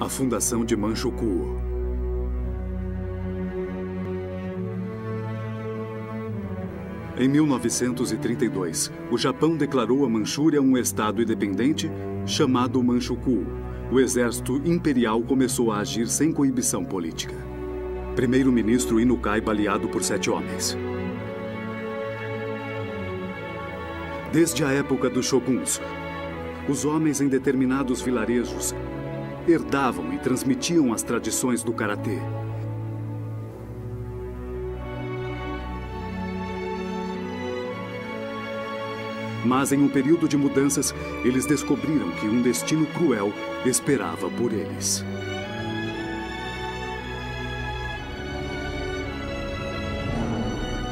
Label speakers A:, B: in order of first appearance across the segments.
A: A fundação de Manchukuo. Em 1932, o Japão declarou a Manchúria um estado independente chamado Manchukuo. O exército imperial começou a agir sem coibição política. Primeiro-ministro Inukai baleado por sete homens. Desde a época dos shoguns, os homens em determinados vilarejos herdavam e transmitiam as tradições do karatê. Mas em um período de mudanças, eles descobriram que um destino cruel esperava por eles.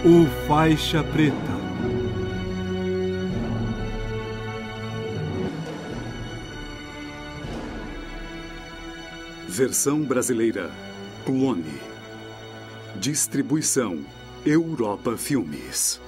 B: O Faixa Preta.
A: Versão brasileira Clone. Distribuição Europa Filmes.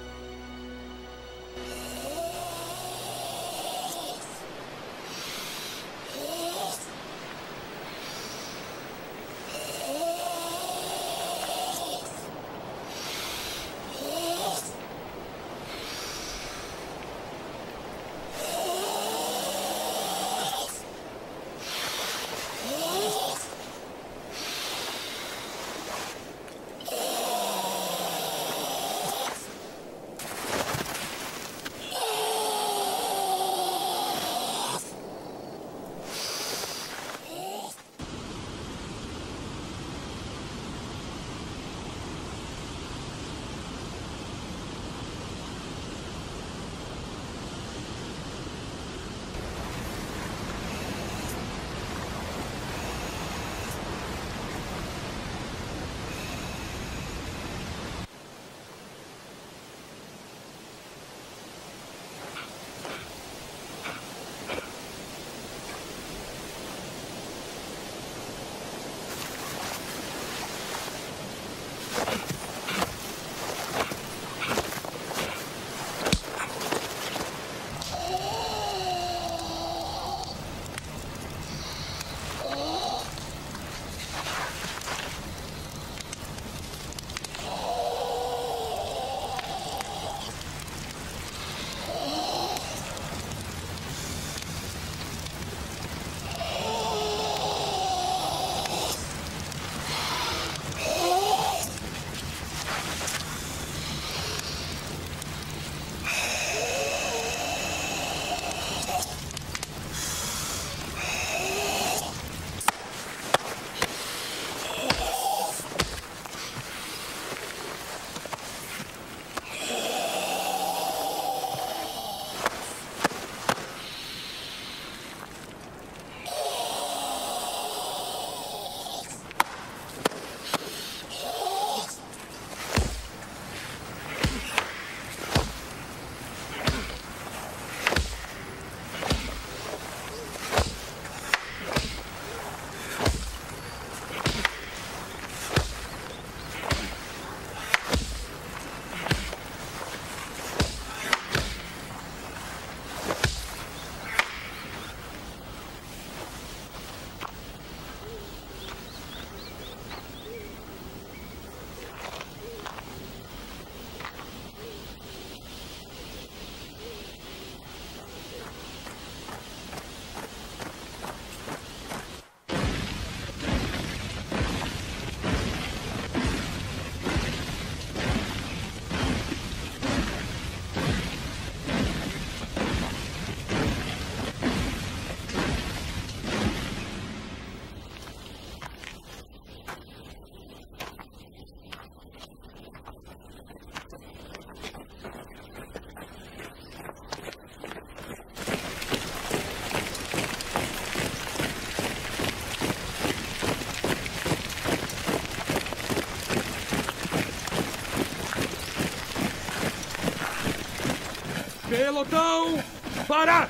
C: Pelotão, para!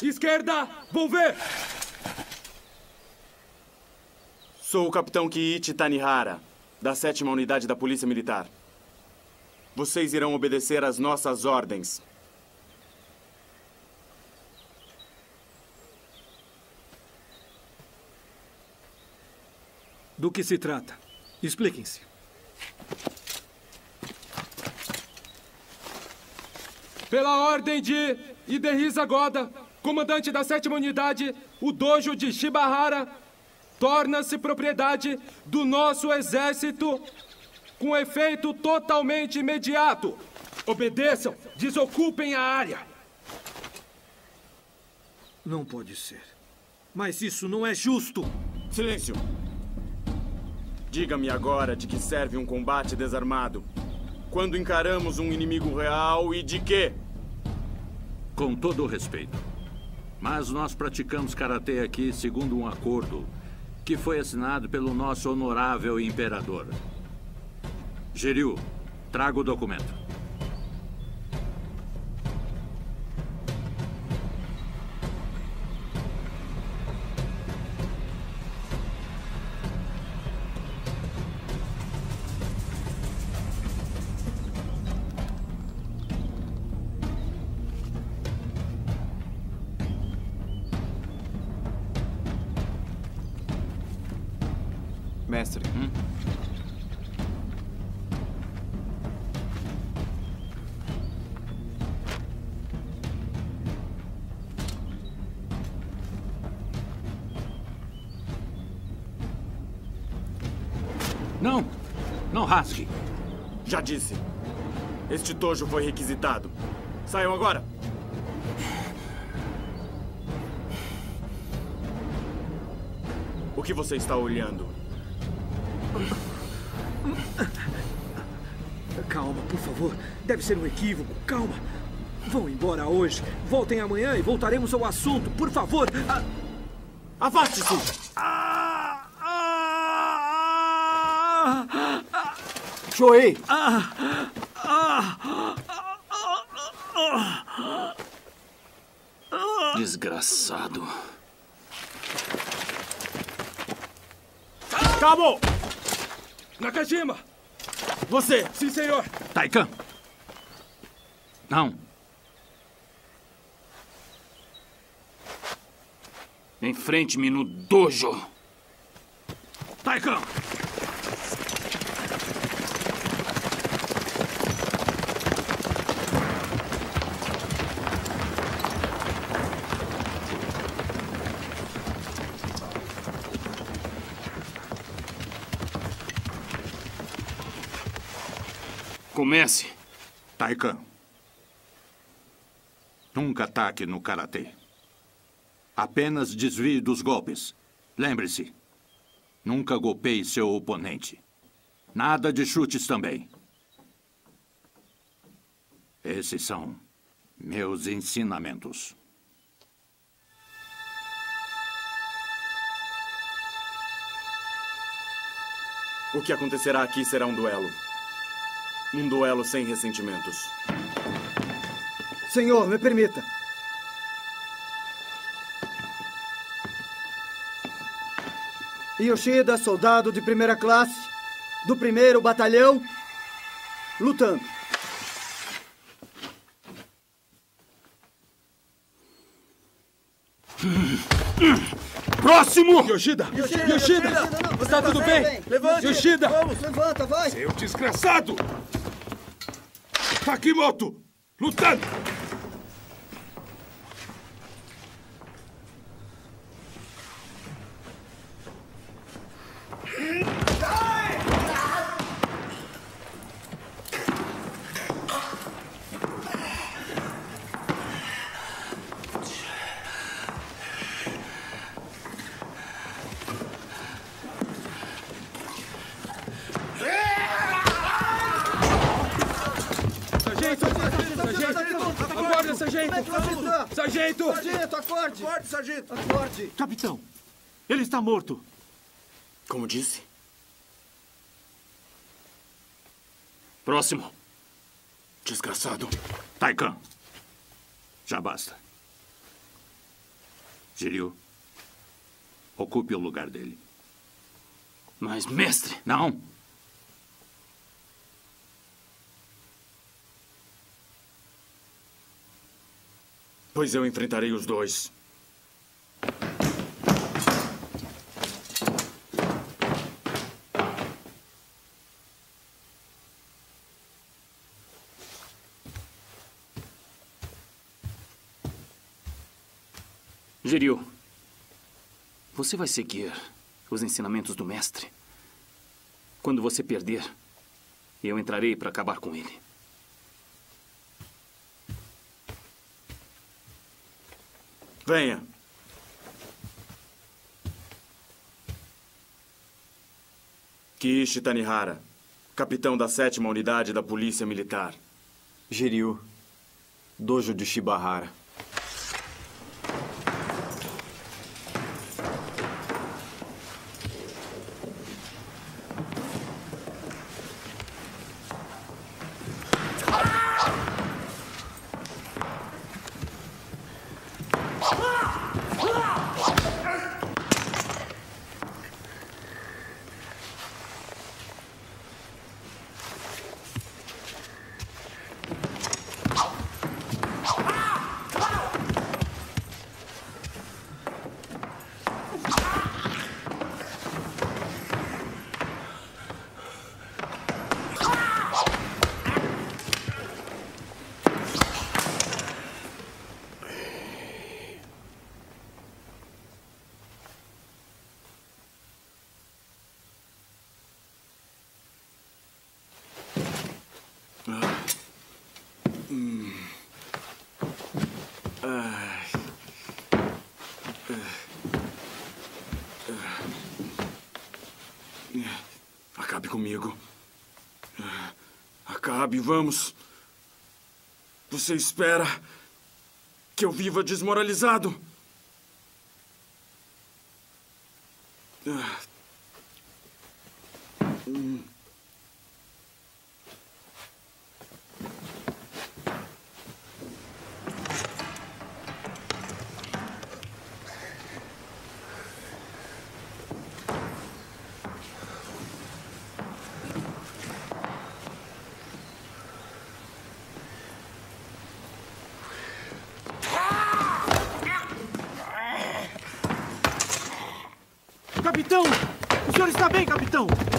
C: Esquerda, vou ver!
D: Sou o capitão Kiichi Tanihara, da sétima unidade da Polícia Militar. Vocês irão obedecer às nossas ordens.
B: Do que se trata? Expliquem-se.
C: Pela ordem de Ideriza Goda, comandante da sétima unidade, o dojo de Shibahara torna-se propriedade do nosso exército com efeito totalmente imediato. Obedeçam, desocupem a área.
B: Não pode ser. Mas isso não é justo.
D: Silêncio. Diga-me agora de que serve um combate desarmado. Quando encaramos um inimigo real e de quê?
E: Com todo o respeito. Mas nós praticamos karatê aqui segundo um acordo que foi assinado pelo nosso honorável imperador. Geril, traga o documento.
F: Mestre.
E: Hum? Não! Não rasgue!
D: Já disse. Este tojo foi requisitado. Saiam agora! O que você está olhando?
B: Favor. Deve ser um equívoco. Calma. Vão embora hoje. Voltem amanhã e voltaremos ao assunto. Por favor. Ah,
D: Afaste-se!
F: Shoei!
E: Desgraçado.
D: Cabo!
C: Nakajima!
D: Você!
C: Sim, senhor!
E: Taikan! Não.
G: Enfrente-me no dojo.
E: Taikan!
G: Comece.
E: Taikan. Nunca ataque no karatê. Apenas desvie dos golpes. Lembre-se. Nunca golpeie seu oponente. Nada de chutes também. Esses são meus ensinamentos.
D: O que acontecerá aqui será um duelo. Um duelo sem ressentimentos.
H: Senhor, me permita. Yoshida, soldado de primeira classe, do primeiro batalhão, lutando.
G: Próximo!
C: Yoshida!
H: Yoshida,
C: Yoshida!
H: não, você
C: Está
H: tá
C: tudo
H: bem,
C: bem?
H: bem. Levante.
C: Yoshida!
H: Vamos, levanta, vai.
C: Seu desgraçado! Takimoto! Lutando!
H: Acorde.
G: Capitão, ele está morto.
D: Como disse?
G: Próximo.
D: Desgraçado.
E: Taikan. Já basta. Jiryu. Ocupe o lugar dele.
G: Mas, mestre,
E: Não.
D: Pois eu enfrentarei os dois.
G: Jiryu, você vai seguir os ensinamentos do mestre? Quando você perder, eu entrarei para acabar com ele.
D: Venha. Kiichi Tanihara, capitão da sétima unidade da Polícia Militar.
F: Jiryu, dojo de Shibahara.
D: Acabe comigo. Acabe, vamos. Você espera que eu viva desmoralizado? Ah. Hum.
B: Capitão! O senhor está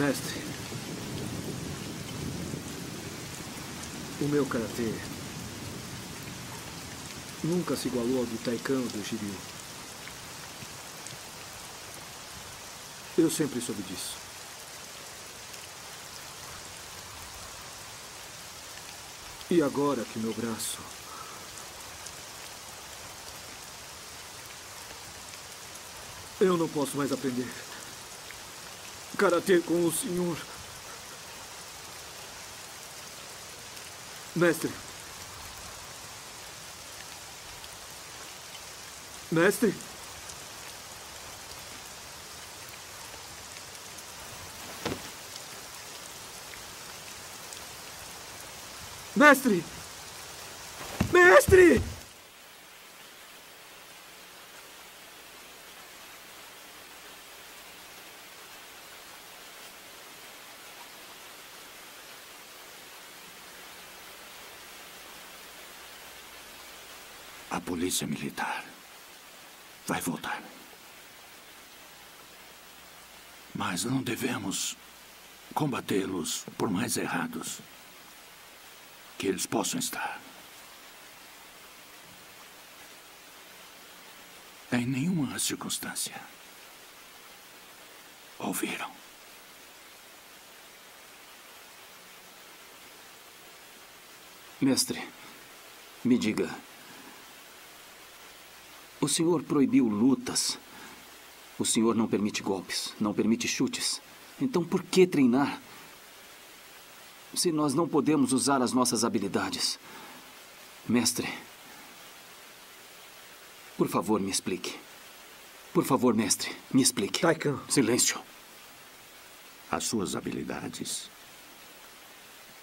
B: Mestre. O meu karatê nunca se igualou ao do Taikano do Shiryu. Eu sempre soube disso. E agora que meu braço Eu não posso mais aprender. Karatê com o senhor. Mestre. Mestre? Mestre! Mestre!
E: A polícia militar vai voltar. Mas não devemos combatê-los por mais errados que eles possam estar. Em nenhuma circunstância ouviram.
G: Mestre, me diga. O senhor proibiu lutas. O senhor não permite golpes, não permite chutes. Então por que treinar? Se nós não podemos usar as nossas habilidades. Mestre, por favor, me explique. Por favor, mestre, me explique.
B: Taikan.
G: Silêncio.
E: As suas habilidades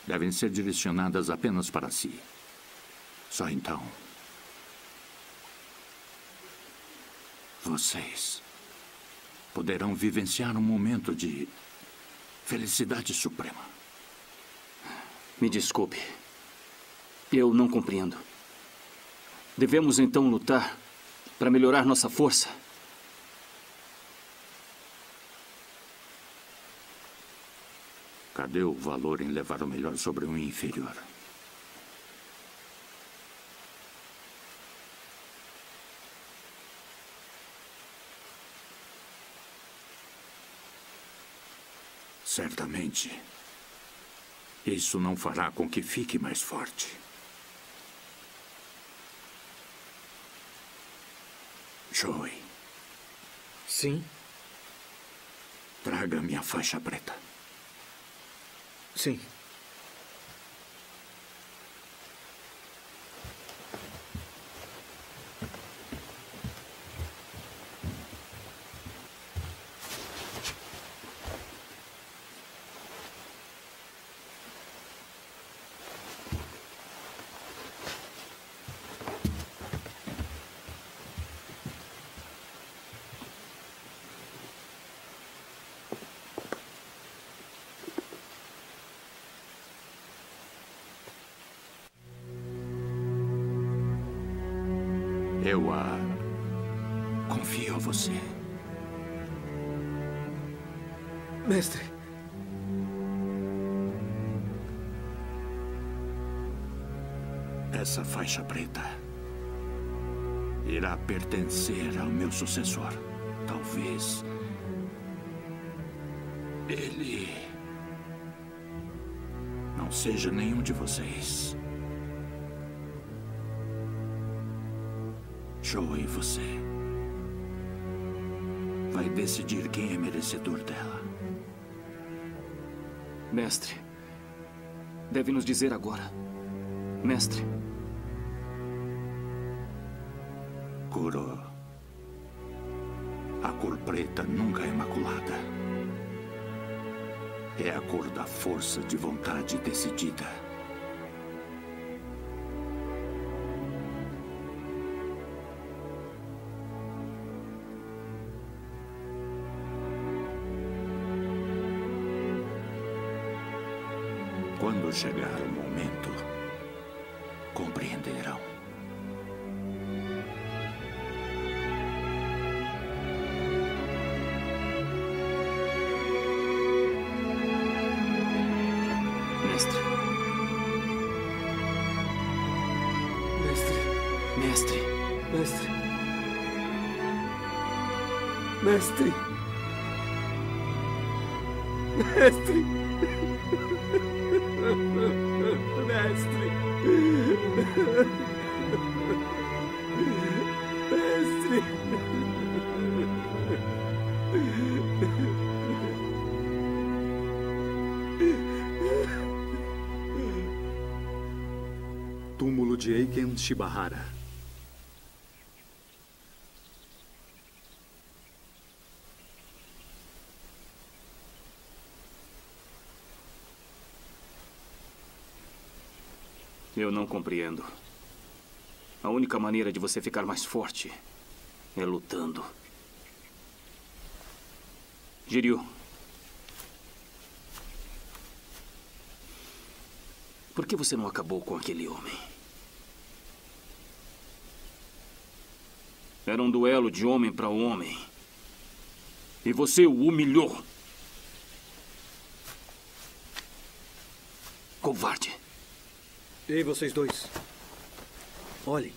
E: devem ser direcionadas apenas para si. Só então. Vocês poderão vivenciar um momento de felicidade suprema.
G: Me desculpe. Eu não compreendo. Devemos então lutar para melhorar nossa força?
E: Cadê o valor em levar o melhor sobre um inferior? Certamente, isso não fará com que fique mais forte. Joey.
B: Sim?
E: Traga minha faixa preta.
B: Sim.
E: Faixa preta irá pertencer ao meu sucessor. Talvez ele não seja nenhum de vocês. Joe e você vai decidir quem é merecedor dela.
G: Mestre, deve nos dizer agora. Mestre.
E: Kuro, a cor preta nunca é maculada. É a cor da força de vontade decidida. Quando chegar
A: Shibahara.
G: Eu não compreendo. A única maneira de você ficar mais forte é lutando. Jiryu. Por que você não acabou com aquele homem? Era um duelo de homem para homem. E você o humilhou. Covarde.
B: Ei, vocês dois. Olhem.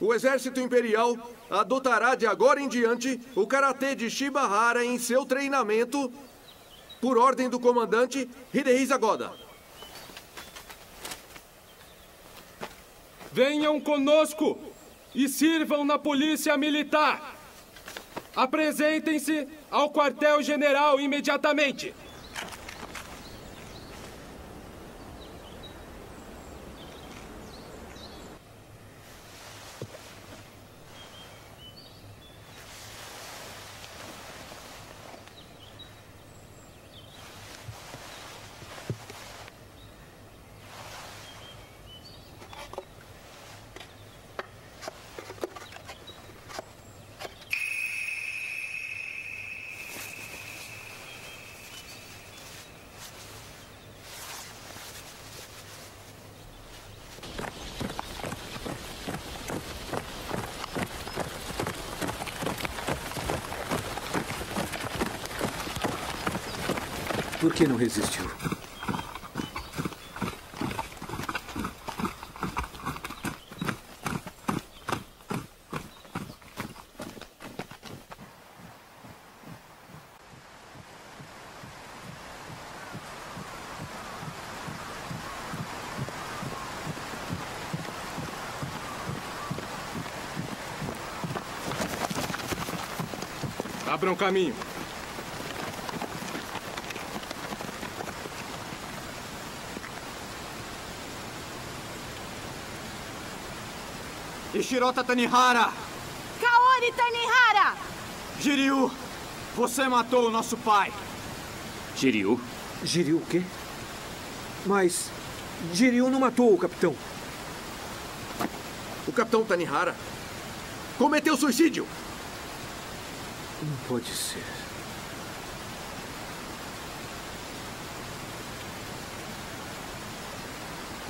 I: O Exército Imperial adotará de agora em diante o Karatê de Shibahara em seu treinamento por ordem do comandante Hidehisa Goda.
C: Venham conosco e sirvam na Polícia Militar. Apresentem-se ao quartel-general imediatamente.
B: Por que não resistiu?
C: Abram caminho.
I: Ishirota Tanihara!
J: Kaori Tanihara!
I: Jiryu, você matou o nosso pai.
G: Jiryu?
B: Jiryu o quê? Mas Jiryu não matou o capitão.
I: O capitão Tanihara cometeu suicídio.
B: Não pode ser.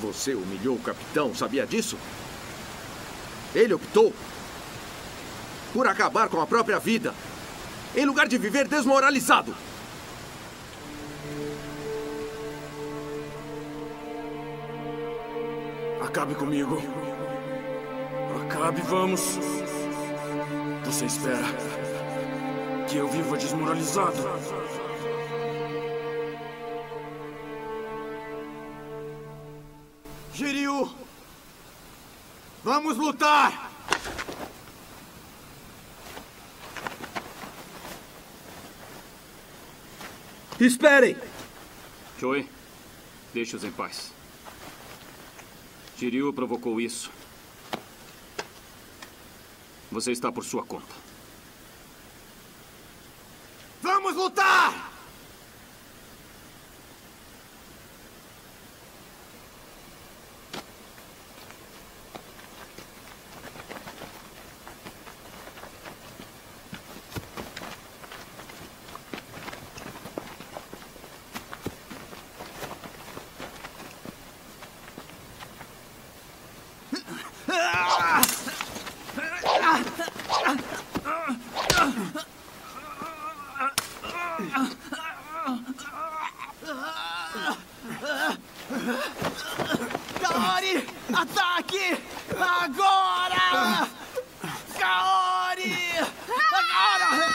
I: Você humilhou o capitão, sabia disso? Ele optou por acabar com a própria vida, em lugar de viver desmoralizado.
D: Acabe comigo. Acabe, vamos. Você espera que eu viva desmoralizado?
I: Vamos lutar!
B: Esperem!
G: Joey, deixe-os em paz. Jiryu provocou isso. Você está por sua conta.
I: Vamos lutar!
H: Kaori! Ataque! Agora! Kaori! Agora!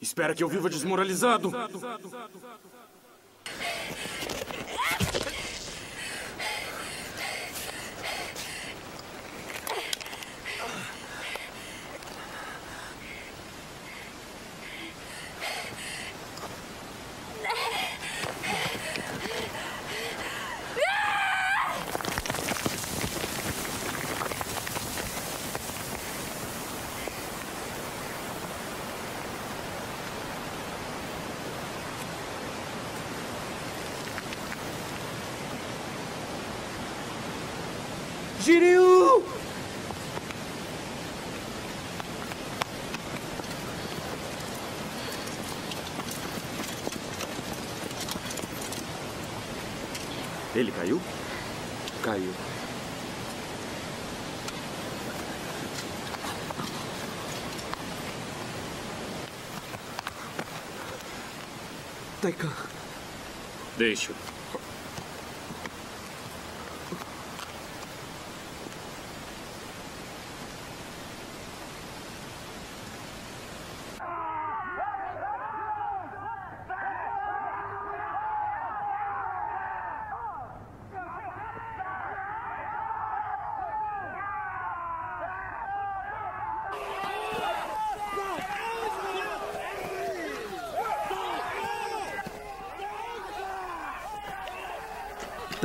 D: Espera que eu viva desmoralizado.
B: Jiryu!
I: Ele caiu?
B: Caiu. Taikan.
G: Deixo.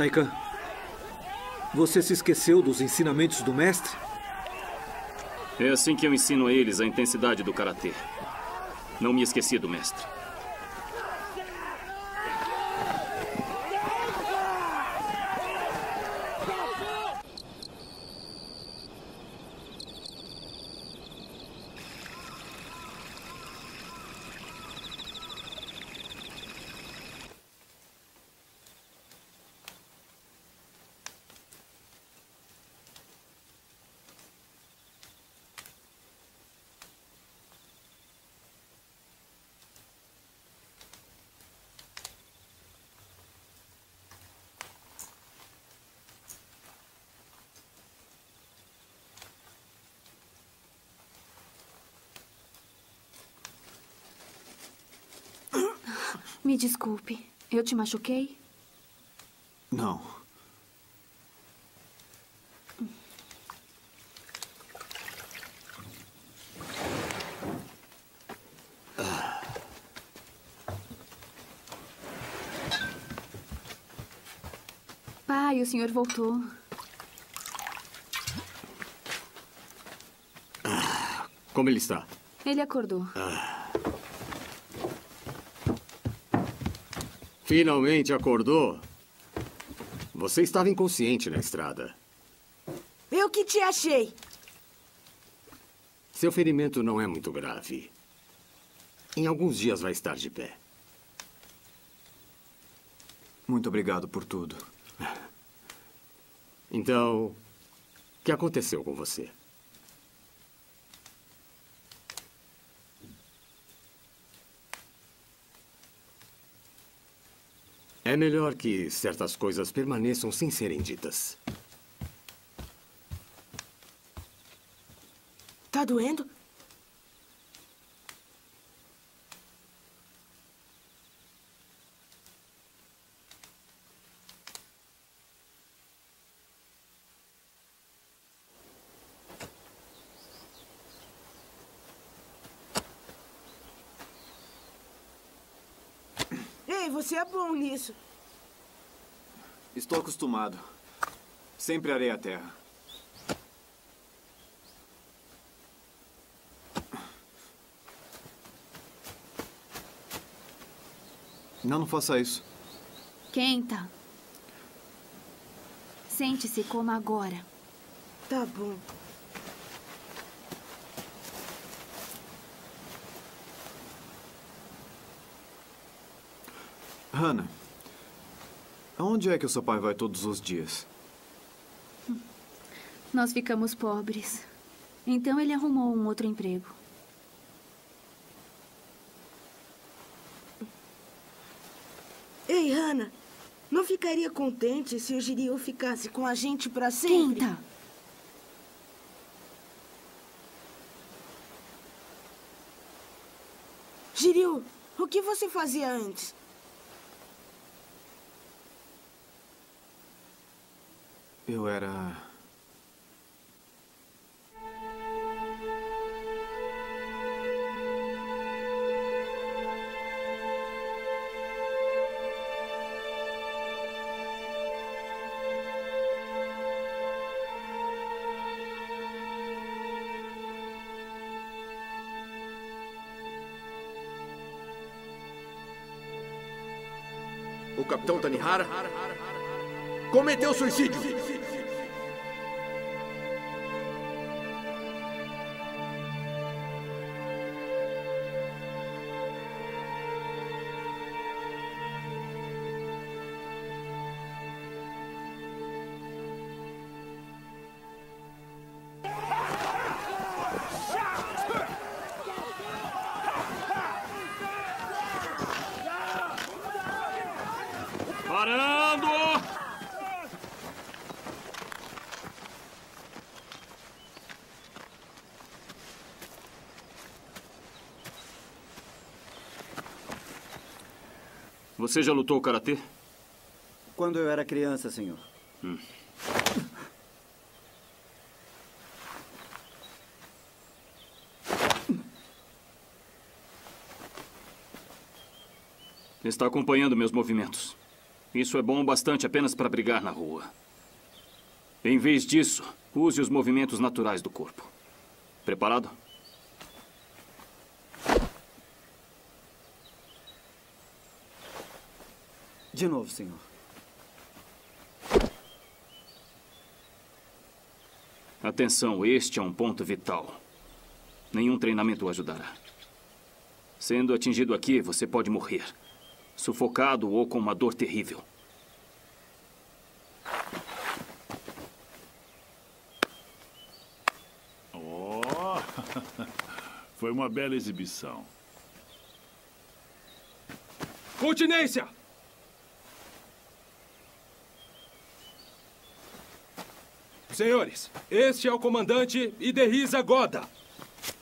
B: Taikan, você se esqueceu dos ensinamentos do mestre?
G: É assim que eu ensino a eles a intensidade do karatê. Não me esqueci do mestre.
J: Me desculpe. Eu te machuquei?
F: Não.
J: Pai, o senhor voltou.
K: Como ele está?
J: Ele acordou.
K: Finalmente acordou. Você estava inconsciente na estrada.
L: Eu que te achei.
K: Seu ferimento não é muito grave. Em alguns dias vai estar de pé.
F: Muito obrigado por tudo.
K: Então, o que aconteceu com você? É melhor que certas coisas permaneçam sem serem ditas.
L: Tá doendo? Ei, você é bom nisso.
F: Estou acostumado. Sempre arei a terra. Não, não faça isso.
J: Quenta. Sente-se como agora.
L: Tá bom.
F: Hannah, aonde é que o seu pai vai todos os dias?
J: Nós ficamos pobres. Então ele arrumou um outro emprego.
L: Ei, Hannah, não ficaria contente se o Jirio ficasse com a gente pra sempre?
J: Quenta.
L: Jirio, o que você fazia antes?
F: Eu era.
K: O capitão Tanihara cometeu suicídio.
G: Você já lutou karatê?
H: Quando eu era criança, senhor.
G: Hum. Está acompanhando meus movimentos. Isso é bom o bastante apenas para brigar na rua. Em vez disso, use os movimentos naturais do corpo. Preparado?
H: De novo, senhor.
G: Atenção, este é um ponto vital. Nenhum treinamento o ajudará. Sendo atingido aqui, você pode morrer. Sufocado ou com uma dor terrível.
M: Oh, foi uma bela exibição.
C: Continência! Senhores, este é o comandante Iderriza Goda.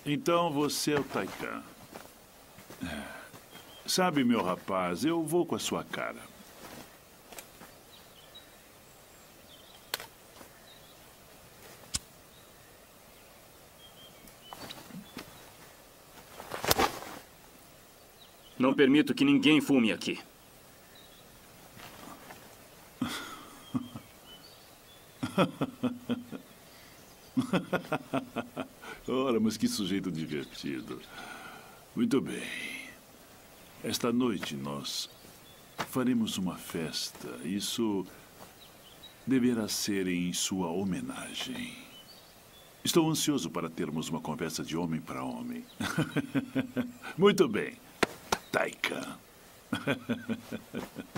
M: Então você é o Taikan. É. Sabe, meu rapaz, eu vou com a sua cara.
G: Não permito que ninguém fume aqui.
M: Ora, mas que sujeito divertido. Muito bem. Esta noite nós faremos uma festa. Isso deverá ser em sua homenagem. Estou ansioso para termos uma conversa de homem para homem. Muito bem. Taika.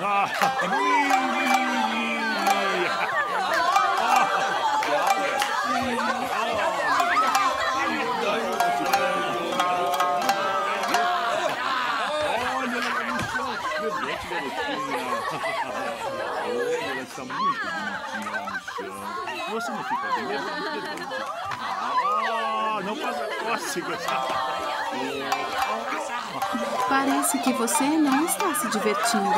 M: Ela ah, muito ah, lá ah, chão. Você não fica bem? Ah, não faça cócegas.
J: Parece que você não está se divertindo.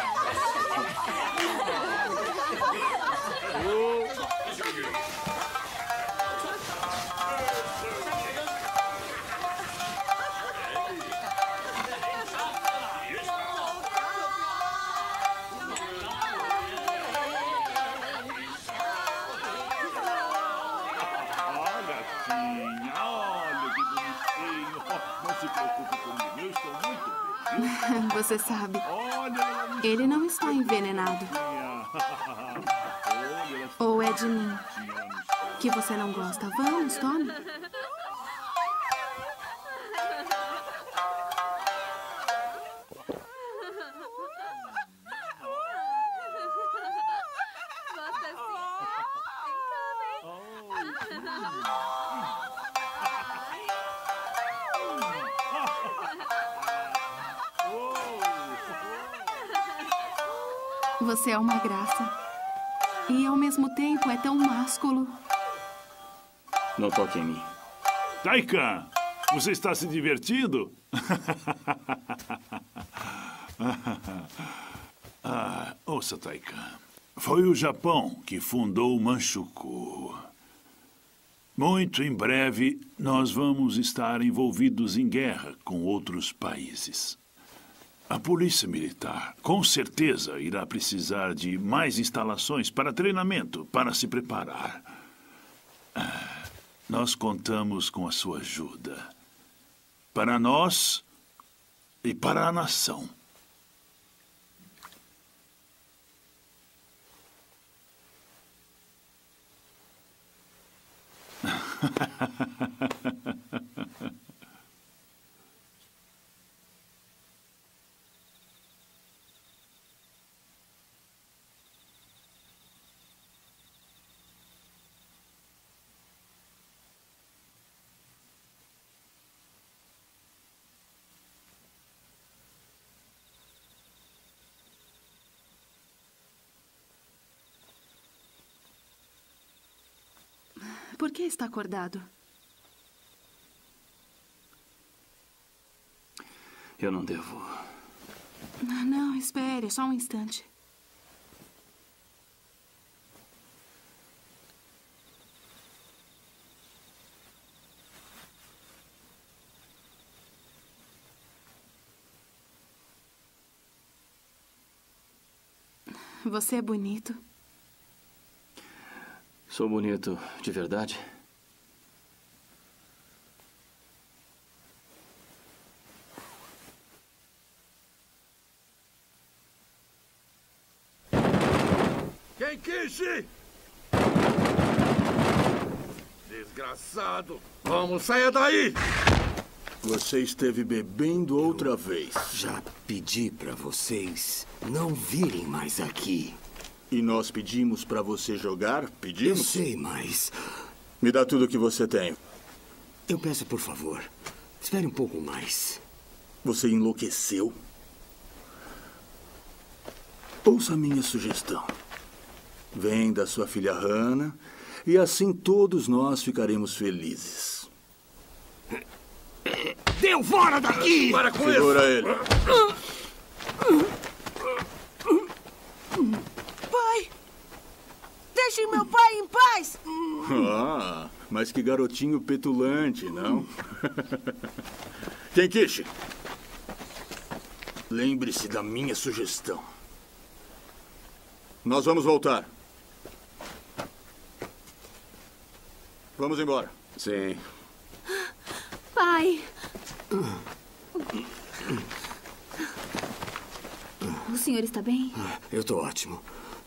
J: Você sabe, ele não está envenenado. Ou é de mim que você não gosta? Vamos, tome. Você é uma graça. E ao mesmo tempo é tão másculo.
G: Não toque em mim.
M: Taikan, você está se divertindo? ah, ouça, Taikan. Foi o Japão que fundou o Manchukuo. Muito em breve, nós vamos estar envolvidos em guerra com outros países. A Polícia Militar com certeza irá precisar de mais instalações para treinamento, para se preparar. Ah, nós contamos com a sua ajuda. Para nós e para a nação.
J: Por que está acordado?
G: Eu não devo.
J: Ah, Não, espere, só um instante. Você é bonito.
G: Sou bonito de verdade?
I: Kenkishi! Desgraçado! Vamos, saia daí!
N: Você esteve bebendo outra vez.
K: Já pedi para vocês não virem mais aqui.
N: E nós pedimos para você jogar? Pedimos?
K: Eu sei, mas.
N: Me dá tudo o que você tem.
K: Eu peço, por favor, espere um pouco mais.
N: Você enlouqueceu? Ouça a minha sugestão. Venda sua filha Hannah e assim todos nós ficaremos felizes.
K: Deu fora daqui!
I: Para com
N: Segura
I: isso!
N: ele.
L: Deixem meu pai em paz!
N: Ah, mas que garotinho petulante, não? Kenkishi, lembre-se da minha sugestão. Nós vamos voltar. Vamos embora.
O: Sim.
P: Pai! O senhor está bem?
K: Eu tô ótimo.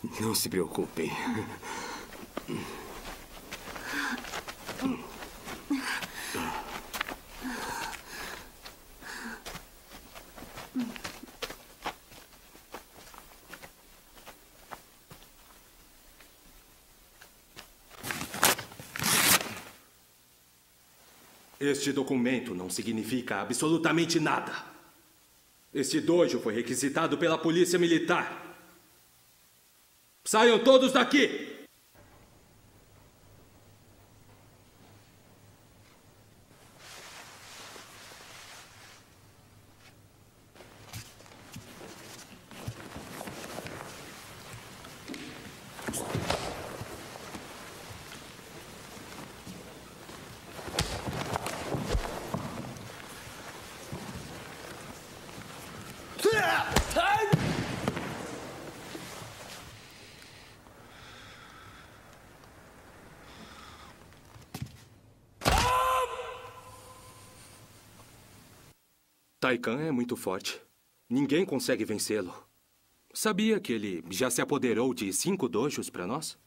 K: Não se preocupem.
Q: Este documento não significa absolutamente nada. Este dojo foi requisitado pela polícia militar. Saiam todos daqui! Taikan é muito forte. Ninguém consegue vencê-lo. Sabia que ele já se apoderou de cinco dojos para nós?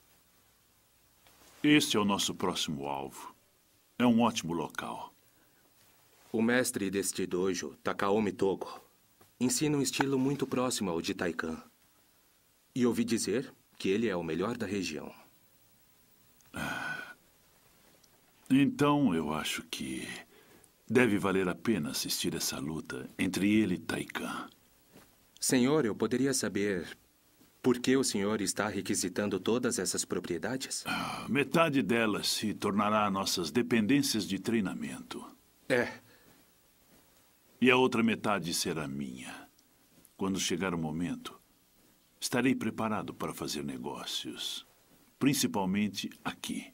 M: Este é o nosso próximo alvo. É um ótimo local.
Q: O mestre deste dojo, Takaomi Togo, ensina um estilo muito próximo ao de Taikan. E ouvi dizer que ele é o melhor da região.
M: Então, eu acho que deve valer a pena assistir essa luta entre ele e Taikan.
Q: Senhor, eu poderia saber por que o senhor está requisitando todas essas propriedades?
M: Metade delas se tornará nossas dependências de treinamento.
Q: É.
M: E a outra metade será minha. Quando chegar o momento, estarei preparado para fazer negócios. Principalmente aqui.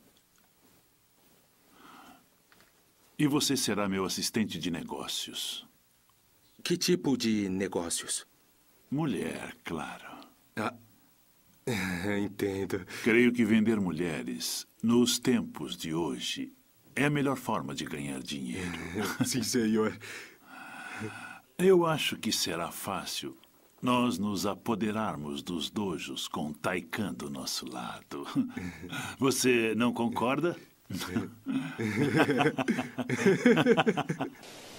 M: E você será meu assistente de negócios.
Q: Que tipo de negócios?
M: Mulher, claro.
Q: Ah, entendo.
M: Creio que vender mulheres nos tempos de hoje É a melhor forma de ganhar dinheiro.
R: Sim, senhor.
M: Eu acho que será fácil nós nos apoderarmos dos dojos com Taikan do nosso lado. Você não concorda?
F: ハハハハ。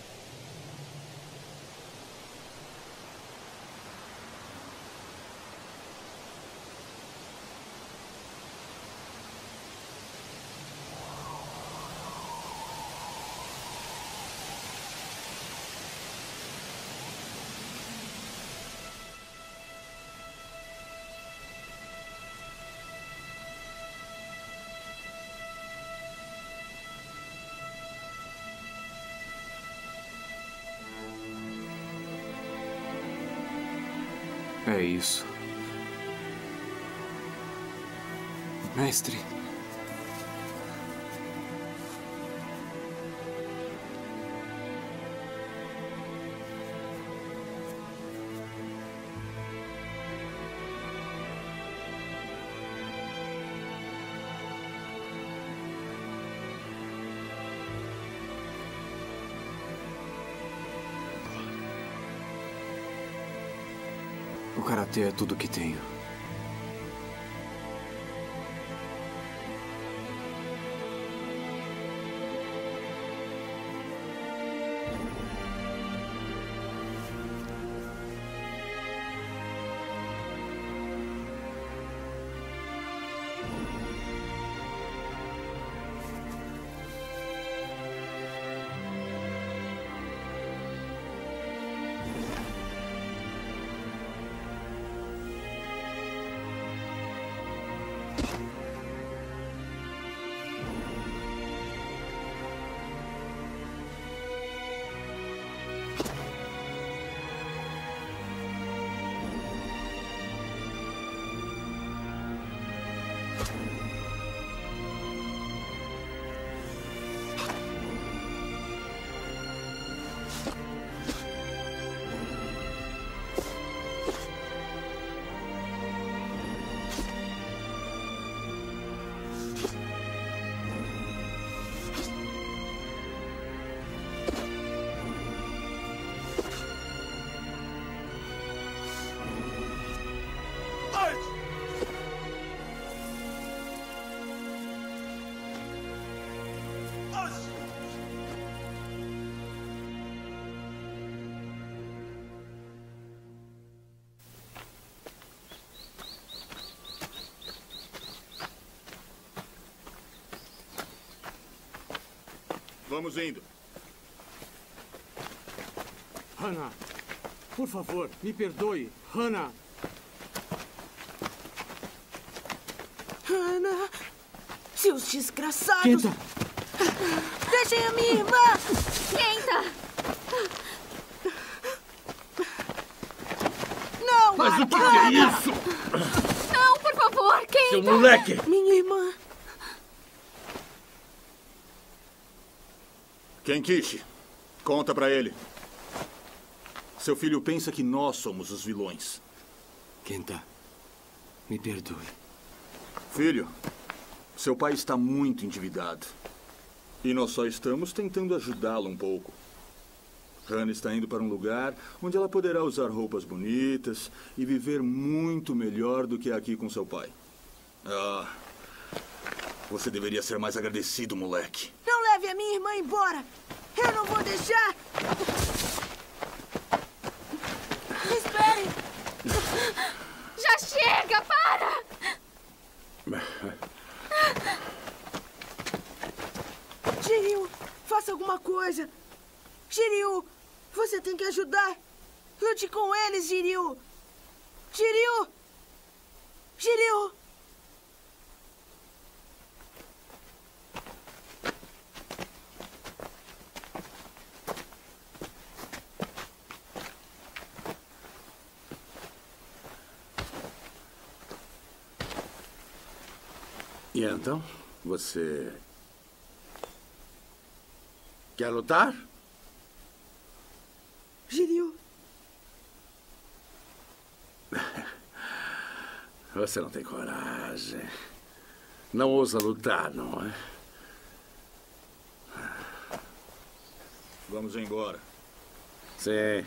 F: isso. Mestre. O karatê é tudo que tenho.
N: Vamos indo.
S: Hannah, por favor, me perdoe. Hannah,
L: Ana, seus desgraçados.
S: Quenta.
L: Deixem a minha irmã.
J: Quenta.
L: Não,
I: Mas o que, que é isso?
J: Não, por favor, Quenta.
I: Seu moleque!
L: Minha irmã.
N: Kenkichi, conta pra ele. Seu filho pensa que nós somos os vilões.
K: Kenta, me perdoe.
N: Filho, seu pai está muito endividado. E nós só estamos tentando ajudá-lo um pouco. Hannah está indo para um lugar onde ela poderá usar roupas bonitas e viver muito melhor do que aqui com seu pai. Ah, você deveria ser mais agradecido, moleque.
L: Não leve a minha irmã embora. Eu não vou deixar. Esperem.
J: Já chega, para!
L: Shiryu, faça alguma coisa. Shiryu, você tem que ajudar. Lute com eles, Shiryu. Shiryu! Shiryu!
I: E então, você. Quer lutar?
L: Shiryu,
I: Você não tem coragem. Não ousa lutar, não é?
T: Vamos embora.
F: Sim.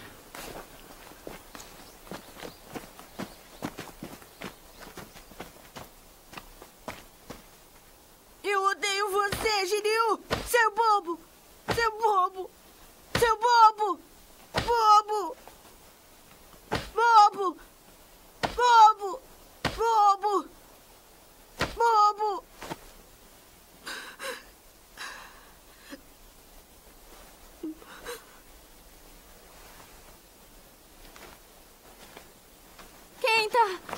L: Eu odeio você, Giril! Seu bobo! Seu bobo! Seu bobo! Bobo! Bobo! Bobo! Bobo! Bobo!
U: Quenta!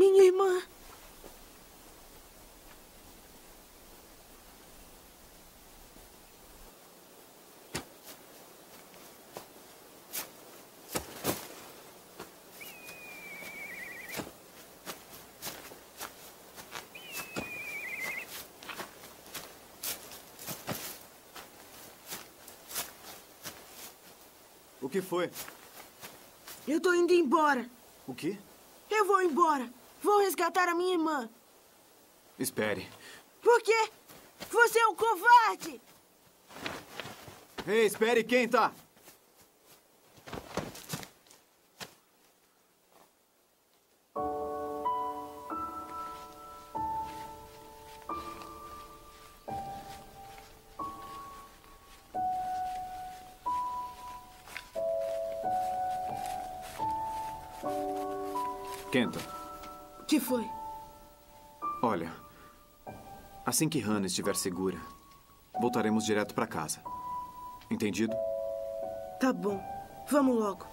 L: Minha irmã!
F: O que foi?
L: Eu tô indo embora.
F: O quê?
L: Eu vou embora. Vou resgatar a minha irmã.
F: Espere.
L: Por quê? Você é um covarde!
F: Ei, espere, quem tá? Assim que Hannah estiver segura, voltaremos direto para casa. Entendido?
L: Tá bom. Vamos logo.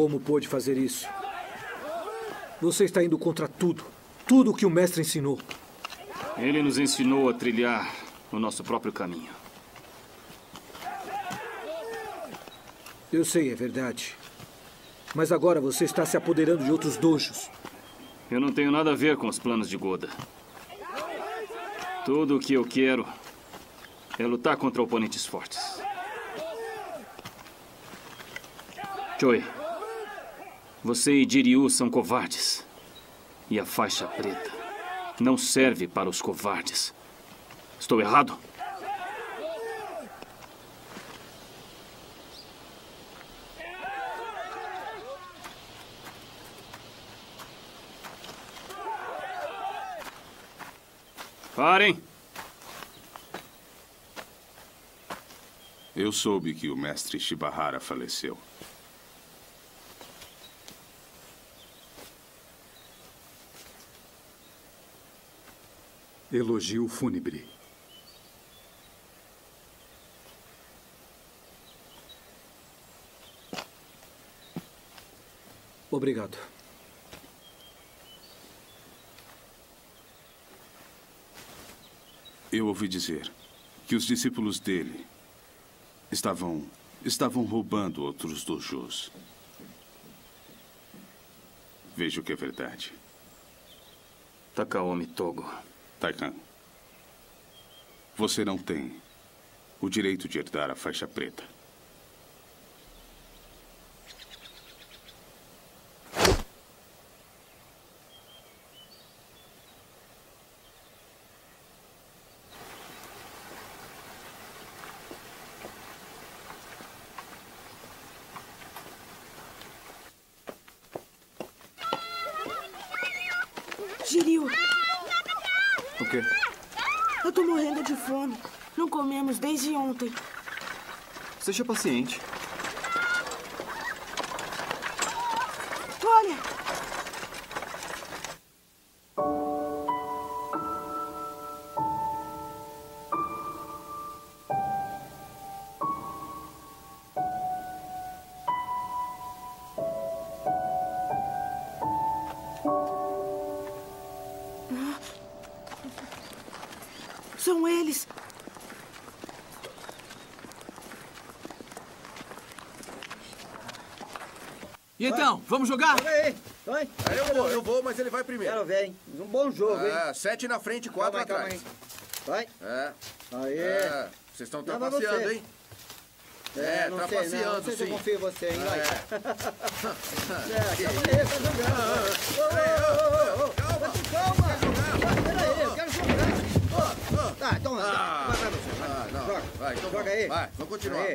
B: Como pôde fazer isso? Você está indo contra tudo. Tudo o que o mestre ensinou.
G: Ele nos ensinou a trilhar o nosso próprio caminho.
B: Eu sei, é verdade. Mas agora você está se apoderando de outros dojos.
G: Eu não tenho nada a ver com os planos de Goda. Tudo o que eu quero é lutar contra oponentes fortes. Choi, você e Jiryu são covardes. E a faixa preta não serve para os covardes. Estou errado? Parem!
V: Eu soube que o mestre Shibahara faleceu.
A: Elogio fúnebre.
B: Obrigado.
V: Eu ouvi dizer que os discípulos dele estavam estavam roubando outros dojos. Vejo que é verdade.
G: Takaomi Togo.
V: Taikan, você não tem o direito de herdar a faixa preta.
F: Seja paciente.
L: Olha! Ah. São eles!
W: E então, vamos jogar?
H: Joga aí. Vai.
I: Aí eu vou, eu vou, mas ele vai primeiro.
H: Quero ver, hein? Um bom jogo, hein?
I: É, sete na frente, quatro
H: Calma aí,
I: atrás.
H: Vai.
I: É.
H: Aí.
I: É. Vocês estão
H: vai
I: trapaceando,
H: você.
I: hein?
H: É,
I: É,
H: não sei, não.
I: trapaceando,
H: Não sei se eu
I: sim.
H: confio em você, hein? Vai.
I: É.
H: É, calma aí, tá jogando. Ô, ô, ô, ô, Calma. Calma. Peraí, eu quero jogar. Tá, então vai, vai, vai você. Vai,
I: Ah, não.
H: Joga.
I: Vai, então
H: Joga aí.
I: Vai, vamos continuar.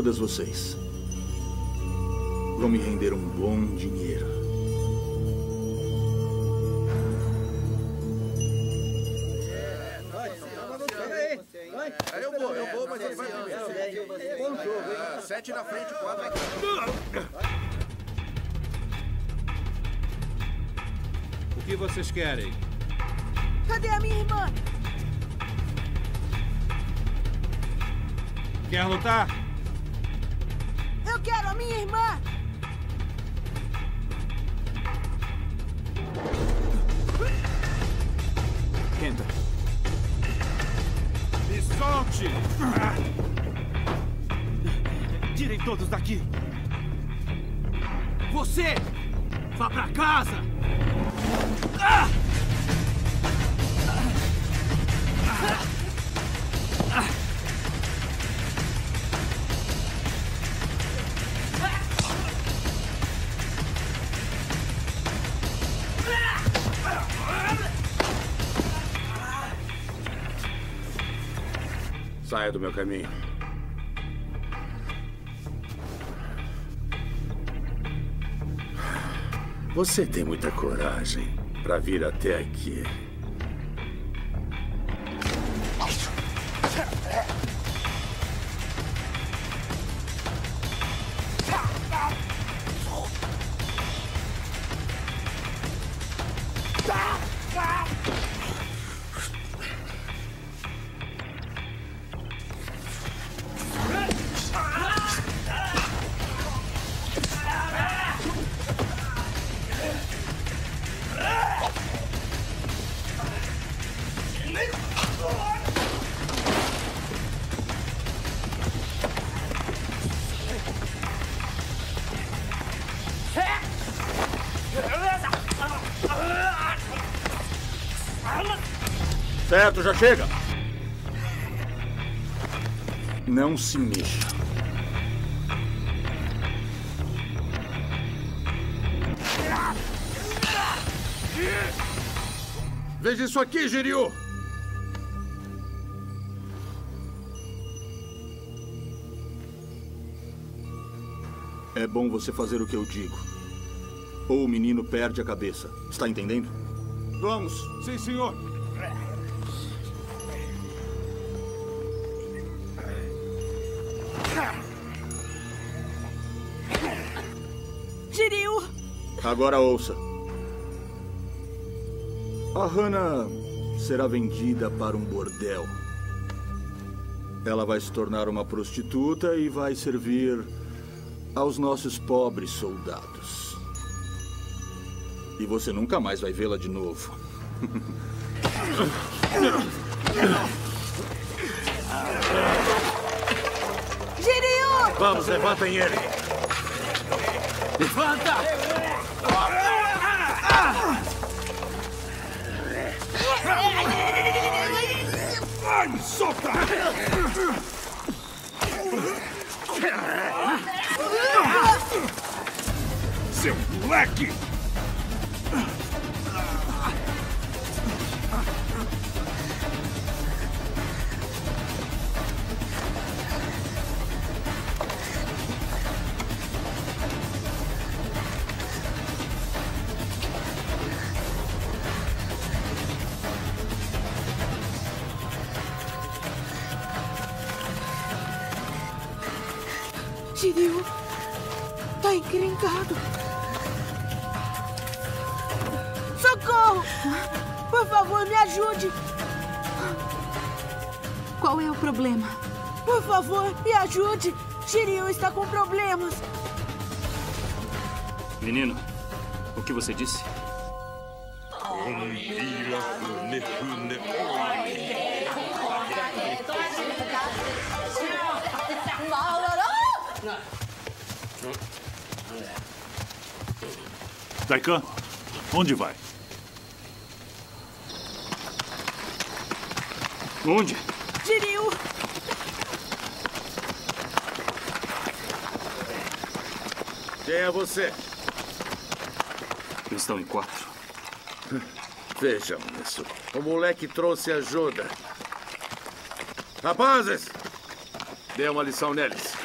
N: Todas vocês vão me render um bom dinheiro.
I: Aí eu vou, eu vou, mas ele vai primeiro.
H: Bom jogo, hein?
I: É, sete na frente, quatro atrás.
F: O que vocês querem?
L: Cadê a minha irmã?
F: Quer lutar?
E: Saia do meu caminho. Você tem muita coragem para vir até aqui.
N: Certo, já chega. Não se mexa.
I: Veja isso aqui, Jiryu!
N: É bom você fazer o que eu digo. Ou o menino perde a cabeça. Está entendendo?
I: Vamos. Sim, senhor.
N: Agora ouça. A Hana será vendida para um bordel. Ela vai se tornar uma prostituta e vai servir aos nossos pobres soldados. E você nunca mais vai vê-la de novo.
L: Jiryu!
E: Vamos, levantem ele.
W: Levanta!
F: Ai, solta! Seu moleque!
L: Favor, me ajude. Shiryu está com problemas.
G: Menino, o que você disse?
M: Taikan, onde vai?
G: Onde?
L: Shiryu!
I: Quem é você?
G: Eles estão em quatro.
I: Vejam isso. O moleque trouxe ajuda. Rapazes! Dê uma lição neles.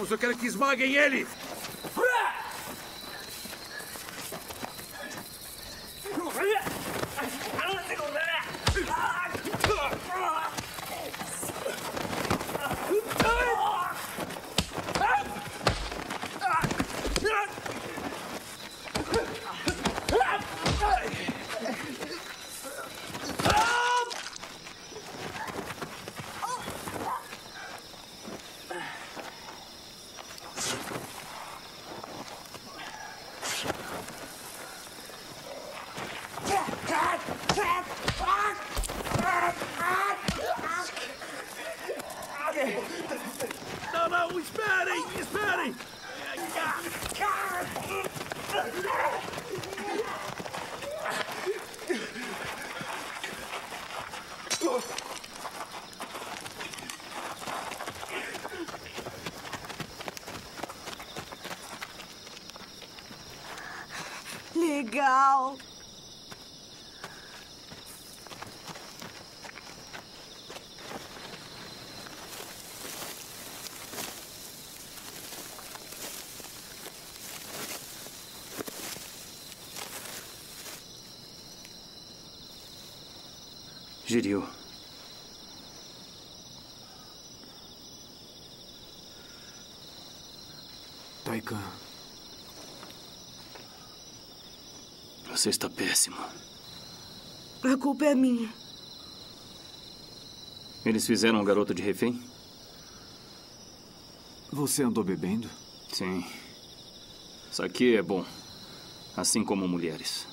I: Eu quero que esmaguem ele! Não, não, esperem, esperem!
L: Legal.
G: Jiryu.
F: Taikan.
G: Você está péssimo.
L: A culpa é minha.
G: Eles fizeram um garoto de refém?
F: Você andou bebendo?
G: Sim. Saque é bom. Assim como mulheres.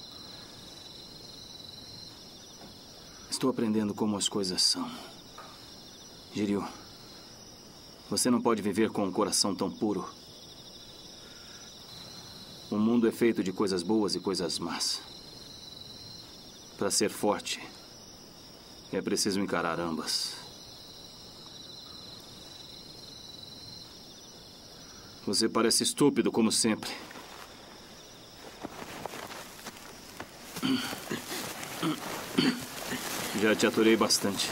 G: Estou aprendendo como as coisas são. Jiryu, você não pode viver com um coração tão puro. O mundo é feito de coisas boas e coisas más. Para ser forte, é preciso encarar ambas. Você parece estúpido, como sempre. Já te aturei bastante.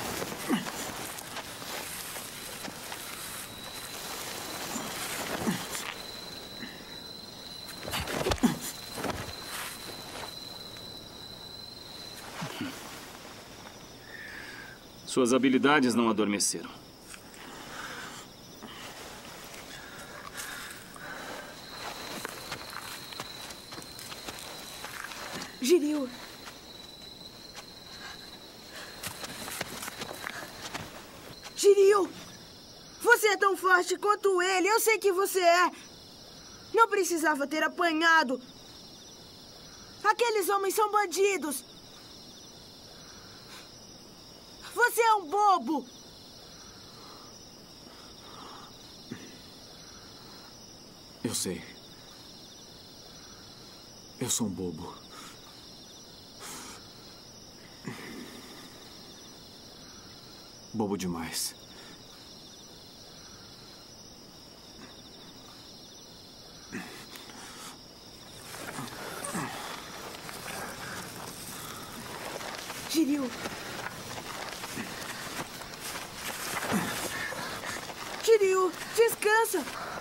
G: Suas habilidades não adormeceram.
L: Jiryu. Jiryu! Você é tão forte quanto ele. Eu sei que você é. Não precisava ter apanhado. Aqueles homens são bandidos. Você é um bobo.
F: Eu sei. Eu sou um bobo. Bobo demais.
L: awesome!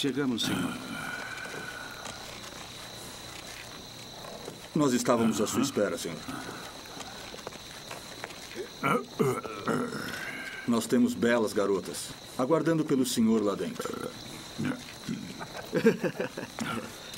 V: Chegamos, senhor.
N: Nós estávamos à sua espera, senhor. Nós temos belas garotas, aguardando pelo senhor lá dentro.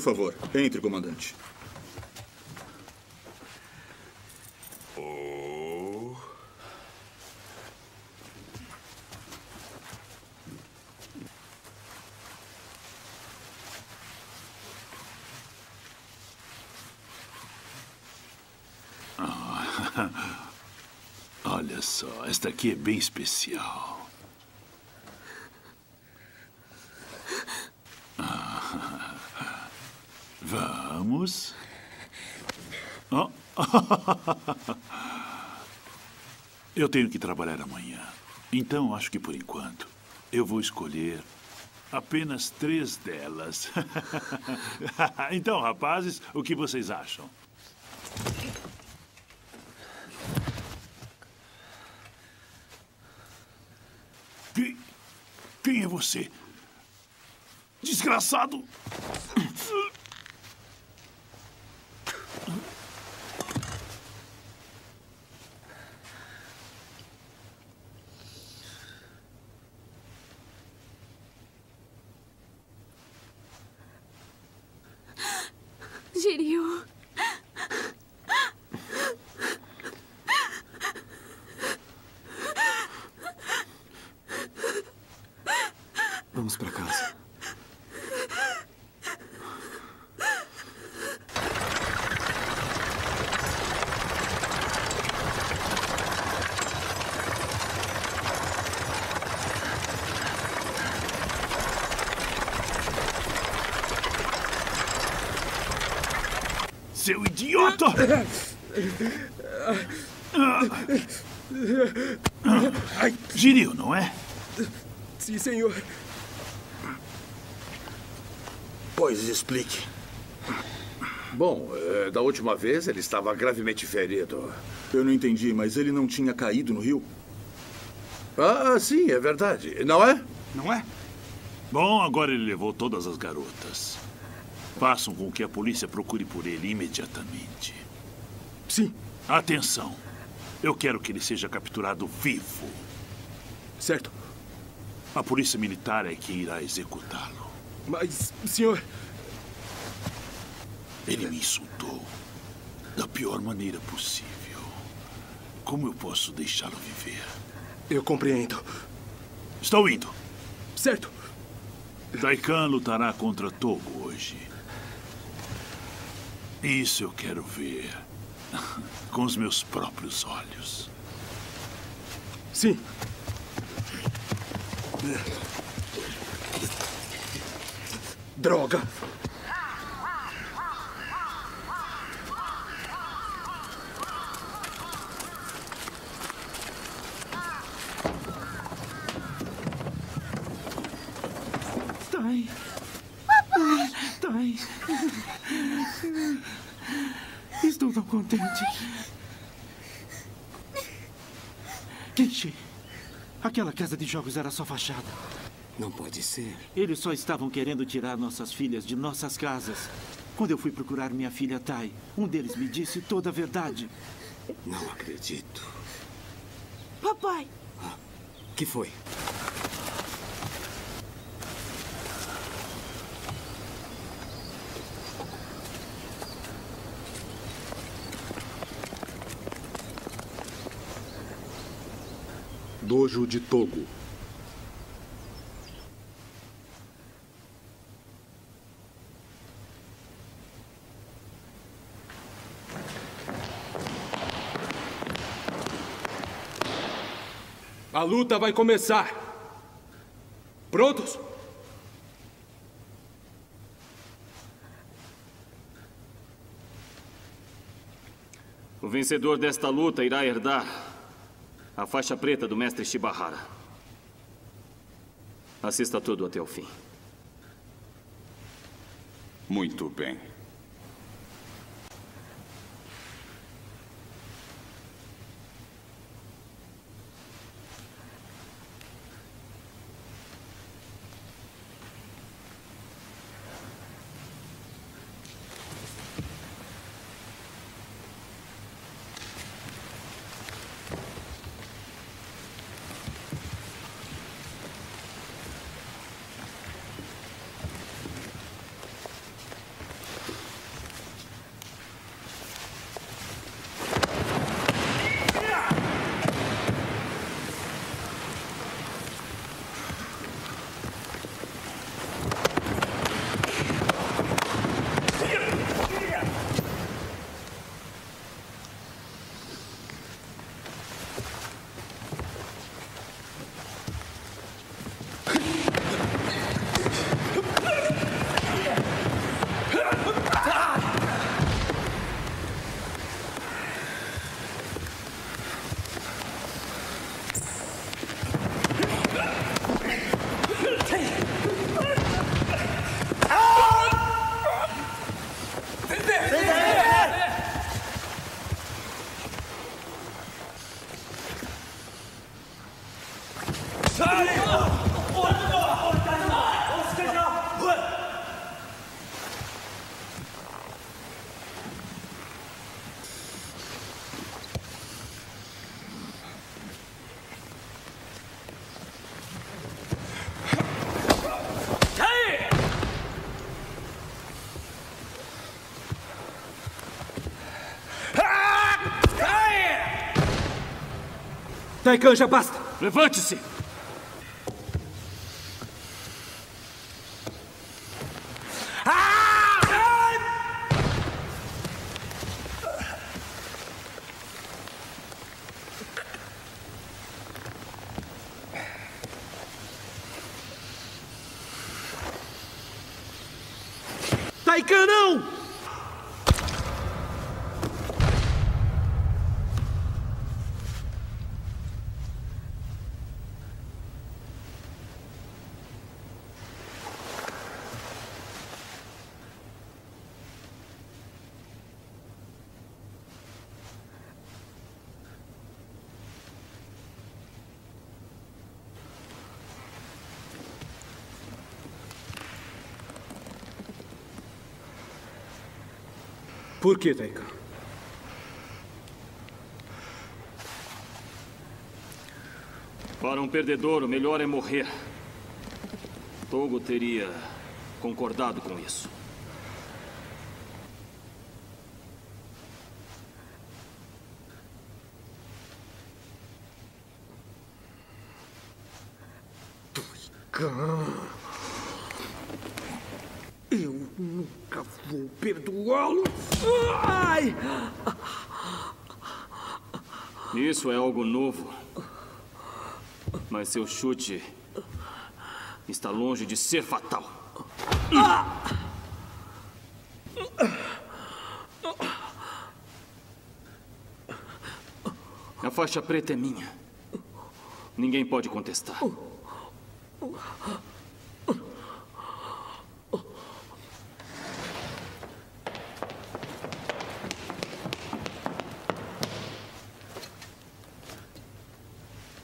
N: Por favor, entre, comandante.
M: Ah, olha só, esta aqui é bem especial. Ah, Vamos. Oh. Eu tenho que trabalhar amanhã. Então, acho que por enquanto, eu vou escolher apenas três delas. então, rapazes, o que vocês acham? Quem, quem é você? Desgraçado!
U: Jiryu.
F: Vamos para casa.
M: Seu idiota! Giril, não é?
B: Sim, senhor.
I: Pois explique. Bom, eh, da última vez ele estava gravemente ferido.
N: Eu não entendi, mas ele não tinha caído no rio?
I: Ah, sim, é verdade. Não é?
M: Não é? Bom, agora ele levou todas as garotas. Façam com que a polícia procure por ele imediatamente.
B: Sim.
M: Atenção. Eu quero que ele seja capturado vivo.
B: Certo.
M: A polícia militar é que irá executá-lo.
B: Mas, senhor.
M: Ele me insultou da pior maneira possível. Como eu posso deixá-lo viver?
B: Eu compreendo.
M: Estou indo.
B: Certo.
M: Taikan lutará contra Togo hoje. Isso eu quero ver. Com os meus próprios olhos.
B: Sim. Droga!
Q: Tai. Papai. Tai. Estou tão contente. Kenshi, aquela casa de jogos era só fachada.
K: Não pode ser.
Q: Eles só estavam querendo tirar nossas filhas de nossas casas. Quando eu fui procurar minha filha Tai, um deles me disse toda a verdade.
K: Não acredito.
L: Papai,
K: que foi?
A: Dojo de Togo.
C: A luta vai começar. Prontos?
G: O vencedor desta luta irá herdar a faixa preta do mestre Shibahara. Assista tudo até o fim.
V: Muito bem.
B: Taikan, já basta!
G: Levante-se!
B: Por que, Taika?
G: Para um perdedor, o melhor é morrer. Togo teria concordado com isso.
B: Dois perdoá-lo. Ai!
G: Isso é algo novo. Mas seu chute está longe de ser fatal. A faixa preta é minha. Ninguém pode contestar.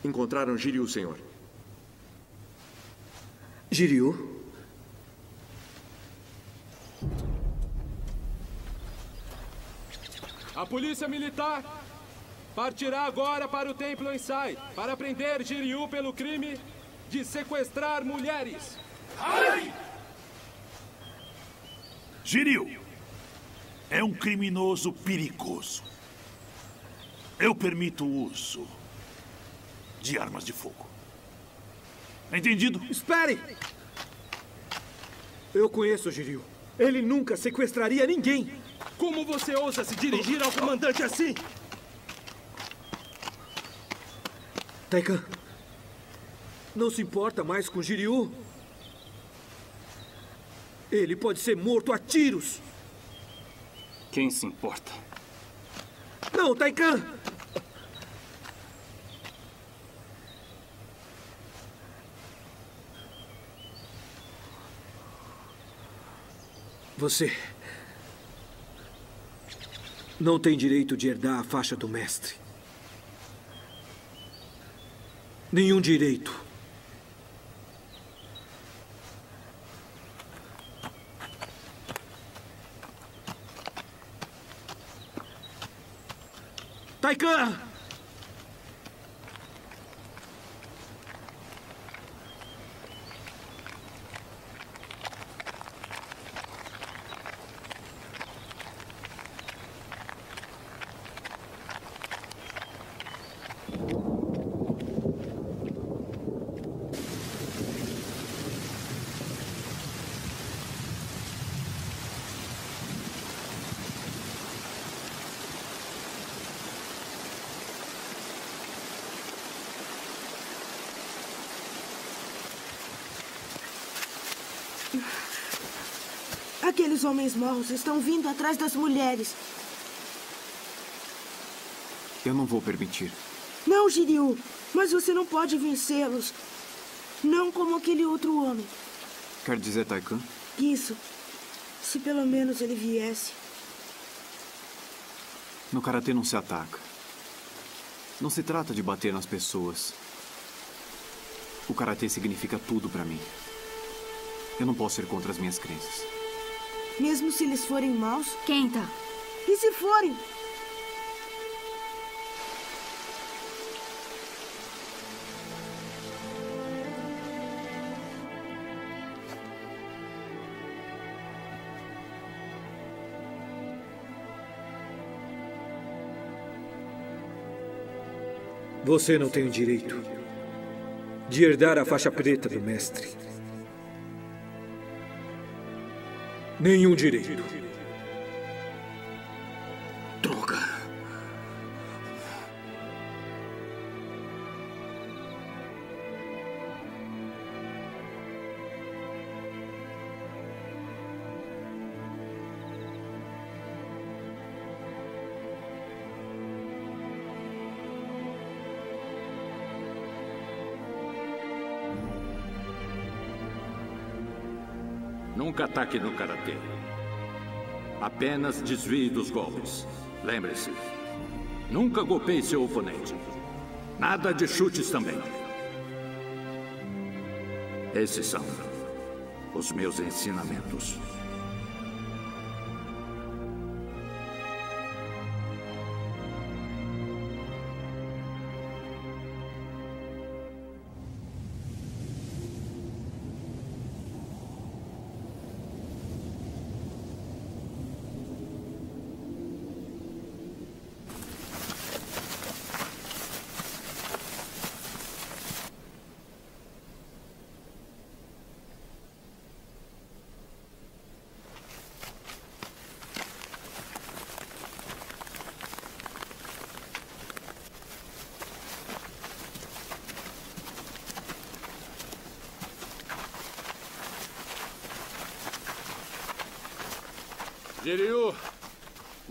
X: Encontraram Jiryu, senhor.
B: Jiryu?
C: A polícia militar partirá agora para o templo Ensai para prender Jiryu pelo crime de sequestrar mulheres. Ai!
M: Jiryu é um criminoso perigoso. Eu permito o uso de armas de fogo. Entendido?
B: Espere! Eu conheço o Jiryu. Ele nunca sequestraria ninguém.
C: Como você ousa se dirigir ao comandante assim?
B: Taikan, não se importa mais com Jiryu? Ele pode ser morto a tiros.
G: Quem se importa?
B: Não, Taikan! Você não tem direito de herdar a faixa do mestre. Nenhum direito. Taikan!
L: Aqueles homens maus estão vindo atrás das mulheres.
F: Eu não vou permitir.
L: Não, Jiryu, mas você não pode vencê-los. Não como aquele outro homem.
F: Quer dizer Taikan?
L: Isso. Se pelo menos ele viesse.
F: No karatê não se ataca. Não se trata de bater nas pessoas. O karatê significa tudo para mim. Eu não posso ir contra as minhas crenças.
L: Mesmo se eles forem maus?
U: Kenta.
L: E se forem?
B: Você não tem o direito de herdar a faixa preta do mestre. Nenhum direito.
E: Ataque no karatê. Apenas desvie dos golpes. Lembre-se. Nunca golpeie seu oponente. Nada de chutes também. Esses são os meus ensinamentos.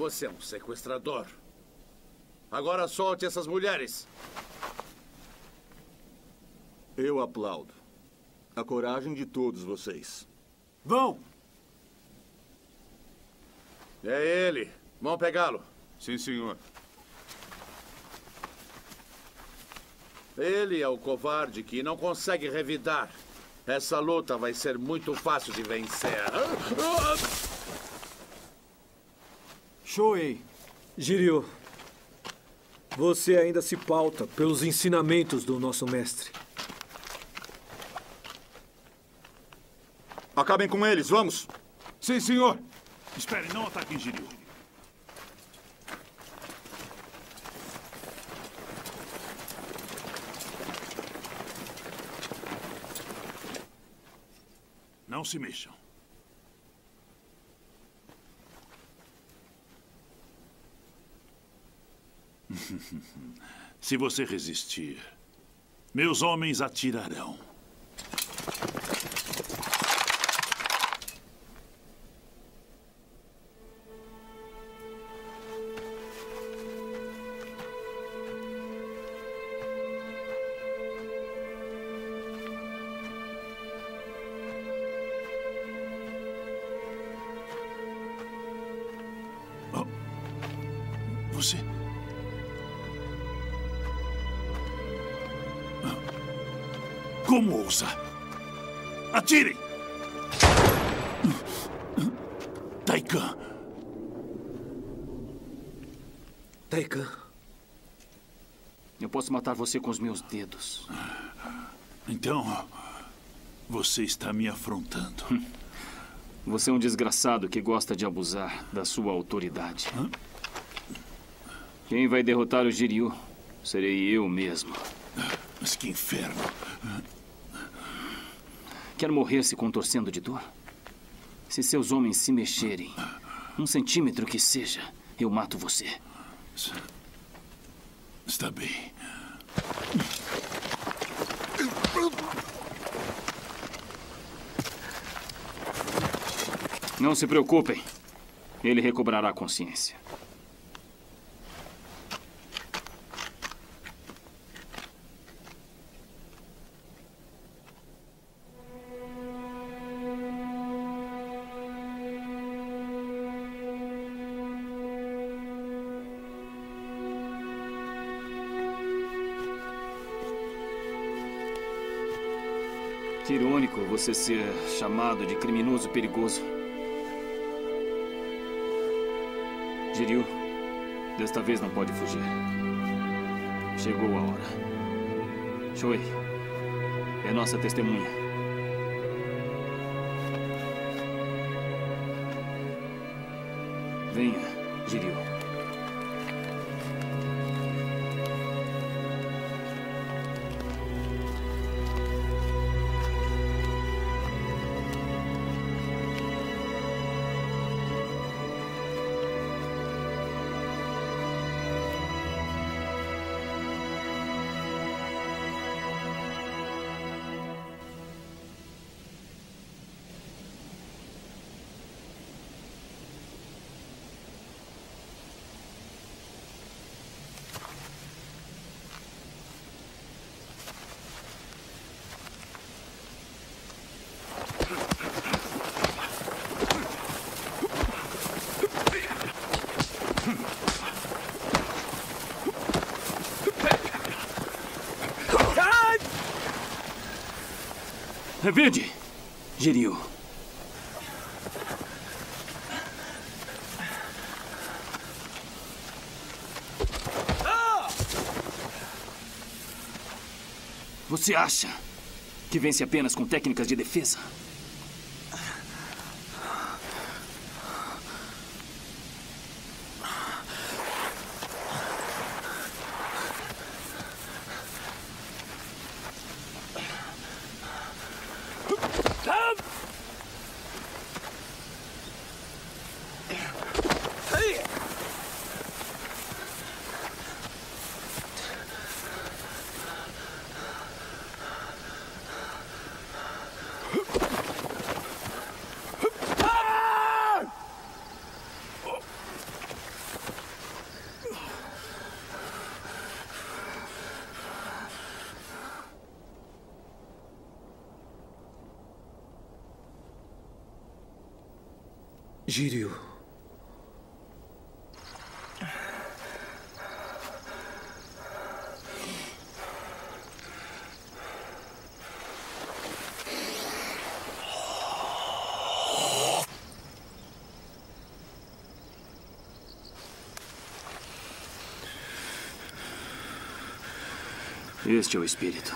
I: Você é um sequestrador. Agora solte essas mulheres.
N: Eu aplaudo. A coragem de todos vocês.
Q: Vão!
I: É ele. Vão pegá-lo.
V: Sim, senhor.
I: Ele é o covarde que não consegue revidar. Essa luta vai ser muito fácil de vencer.
B: Shoei. Jiryu, você ainda se pauta pelos ensinamentos do nosso mestre.
N: Acabem com eles, vamos!
M: Sim, senhor. Espere, não ataquem Jiryu. Não se mexam. Se você resistir, meus homens atirarão. Você
G: com os meus dedos.
M: Então, você está me afrontando.
G: Você é um desgraçado que gosta de abusar da sua autoridade. Quem vai derrotar o Jiryu serei eu mesmo.
M: Mas que inferno.
G: Quer morrer se contorcendo de dor? Se seus homens se mexerem, um centímetro que seja, eu mato você.
M: Está bem.
G: Não se preocupem. Ele recobrará a consciência. Que irônico você ser chamado de criminoso perigoso. Jiryu, desta vez não pode fugir. Chegou a hora. Shui, é nossa testemunha. Venha, Revide, Jiryu. Você acha que vence apenas com técnicas de defesa?
B: Gírio.
G: Este é o espírito.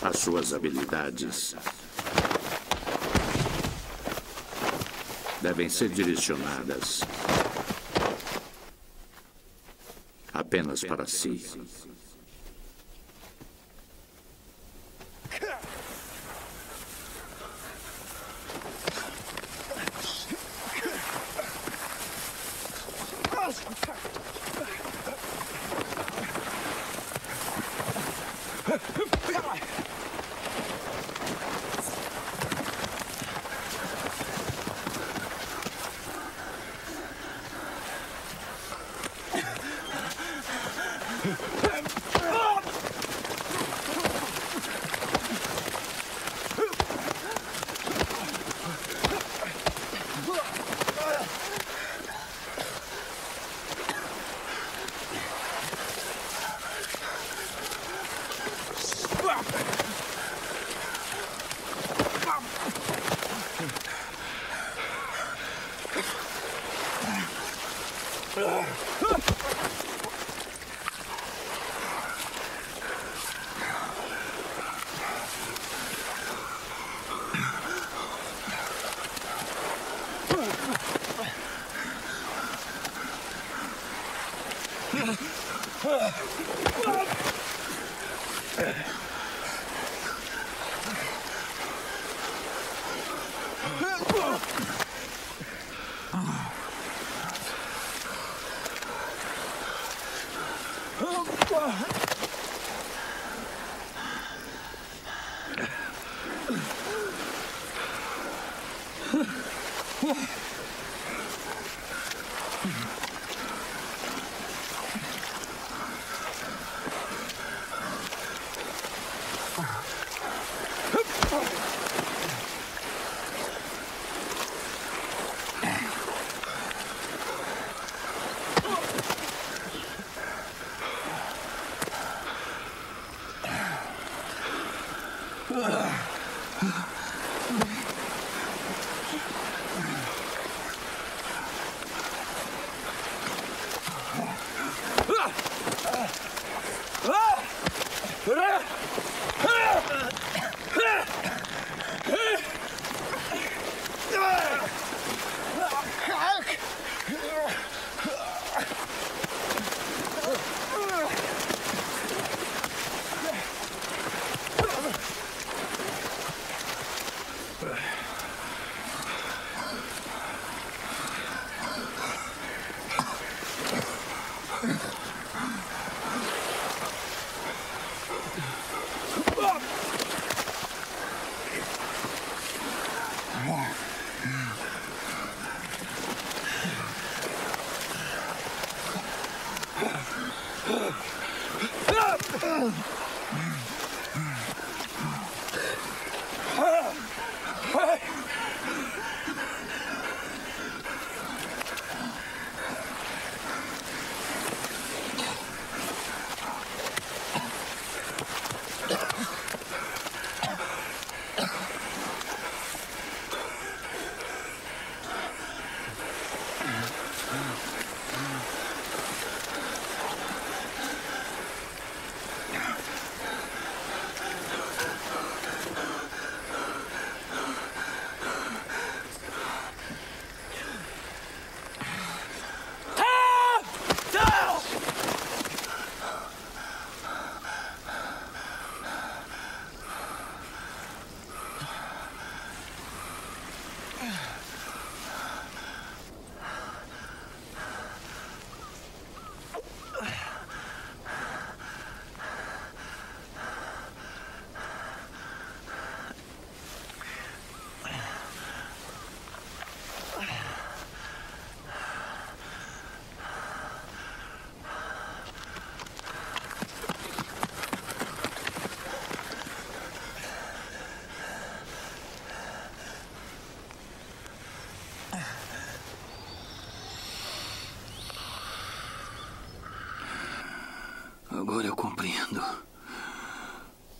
E: As suas habilidades devem ser direcionadas apenas para si.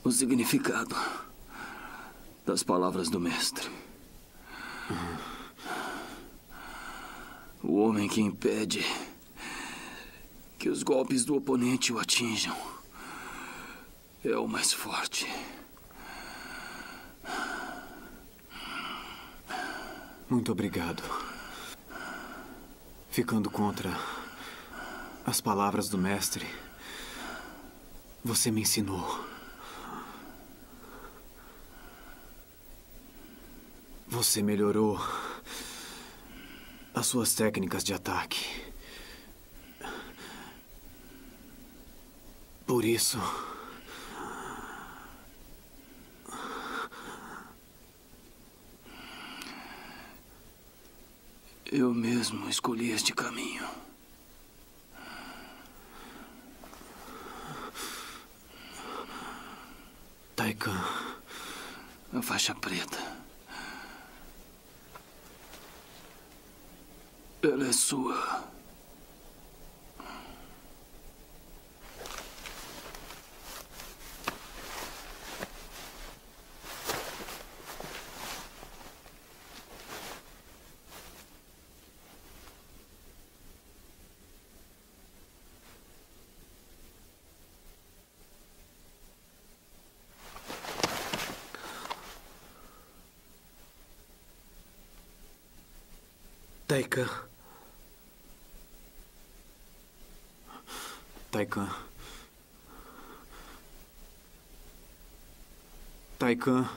G: O significado das palavras do mestre. O homem que impede que os golpes do oponente o atinjam é o mais forte.
F: Muito obrigado. Ficando contra as palavras do mestre, você me ensinou. Você melhorou as suas técnicas de ataque. Por isso.
G: Eu mesmo escolhi este caminho.
F: Taikan.
G: A faixa preta. Ela é sua.
F: Taikan. Taikan. Taikan.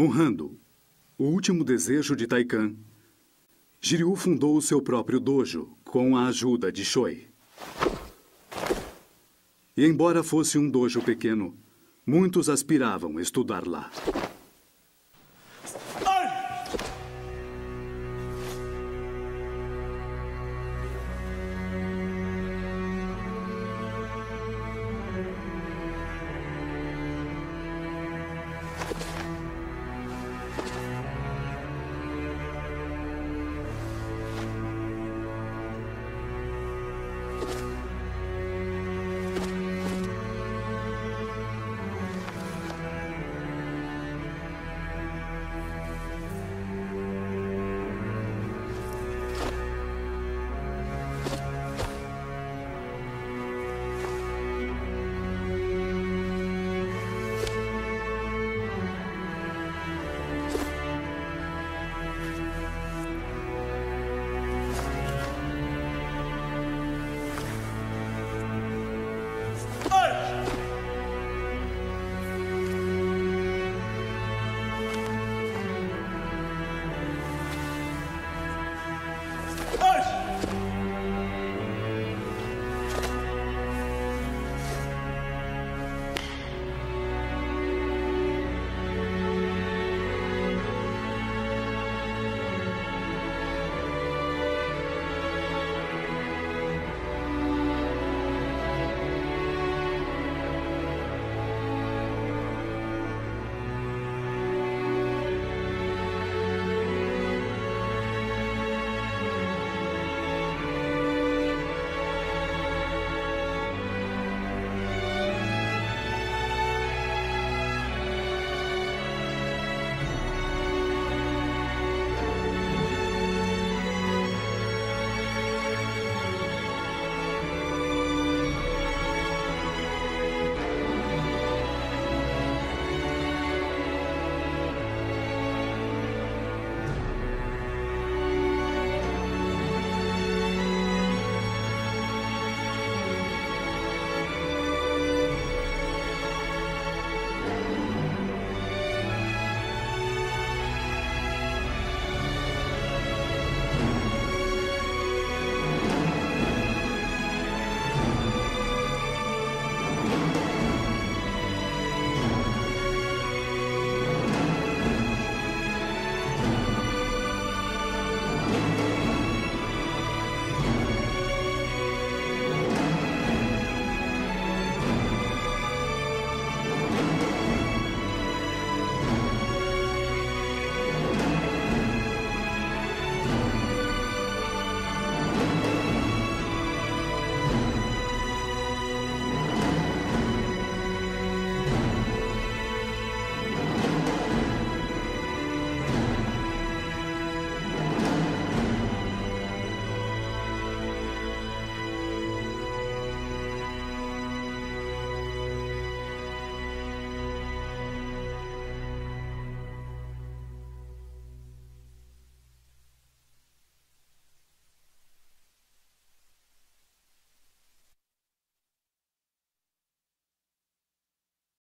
A: Honrando o último desejo de Taikan, Jiryu fundou o seu próprio dojo com a ajuda de Shoi. E embora fosse um dojo pequeno, muitos aspiravam estudar lá.